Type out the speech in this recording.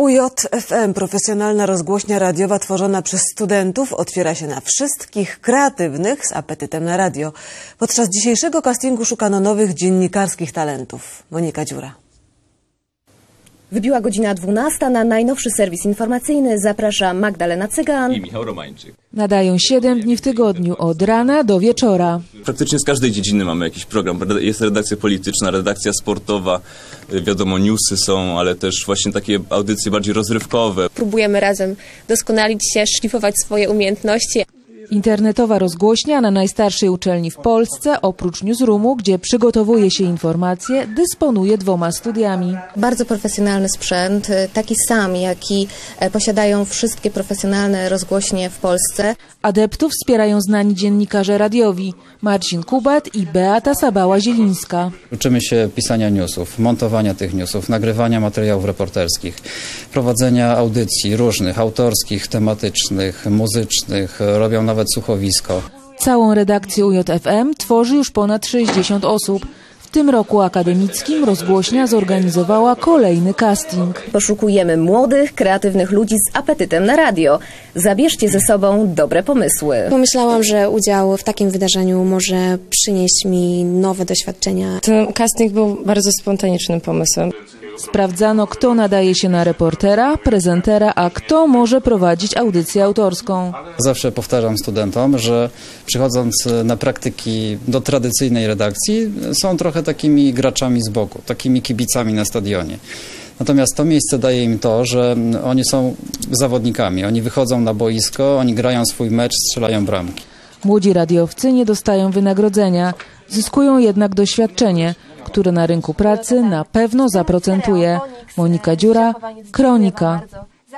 UJFM, profesjonalna rozgłośnia radiowa tworzona przez studentów, otwiera się na wszystkich kreatywnych z apetytem na radio. Podczas dzisiejszego castingu szukano nowych dziennikarskich talentów. Monika Dziura. Wybiła godzina 12. Na najnowszy serwis informacyjny zaprasza Magdalena Cygan. i Michał Romańczyk. Nadają 7 dni w tygodniu, od rana do wieczora. Praktycznie z każdej dziedziny mamy jakiś program. Jest redakcja polityczna, redakcja sportowa, y, wiadomo, newsy są, ale też właśnie takie audycje bardziej rozrywkowe. próbujemy razem doskonalić się, szlifować swoje umiejętności. Internetowa rozgłośnia na najstarszej uczelni w Polsce, oprócz newsroomu, gdzie przygotowuje się informacje, dysponuje dwoma studiami. Bardzo profesjonalny sprzęt, y, taki sam, jaki e, posiadają wszystkie profesjonalne rozgłośnie w Polsce. Adeptów wspierają znani dziennikarze radiowi Marcin Kubat i Beata Sabała-Zielińska. Uczymy się pisania newsów, montowania tych newsów, nagrywania materiałów reporterskich, prowadzenia audycji różnych, autorskich, tematycznych, muzycznych, robią nawet słuchowisko. Całą redakcję UJFM tworzy już ponad 60 osób. W tym roku akademickim rozgłośnia zorganizowała kolejny casting. Poszukujemy młodych, kreatywnych ludzi z apetytem na radio. Zabierzcie ze sobą dobre pomysły. Pomyślałam, że udział w takim wydarzeniu może przynieść mi nowe doświadczenia. Ten casting był bardzo spontanicznym pomysłem. Sprawdzano, kto nadaje się na reportera, prezentera, a kto może prowadzić audycję autorską. Zawsze powtarzam studentom, że przychodząc na praktyki do tradycyjnej redakcji, są trochę takimi graczami z boku, takimi kibicami na stadionie. Natomiast to miejsce daje im to, że oni są zawodnikami, oni wychodzą na boisko, oni grają swój mecz, strzelają bramki. Młodzi radiowcy nie dostają wynagrodzenia, zyskują jednak doświadczenie, które na rynku pracy na pewno zaprocentuje. Monika Dziura, Kronika.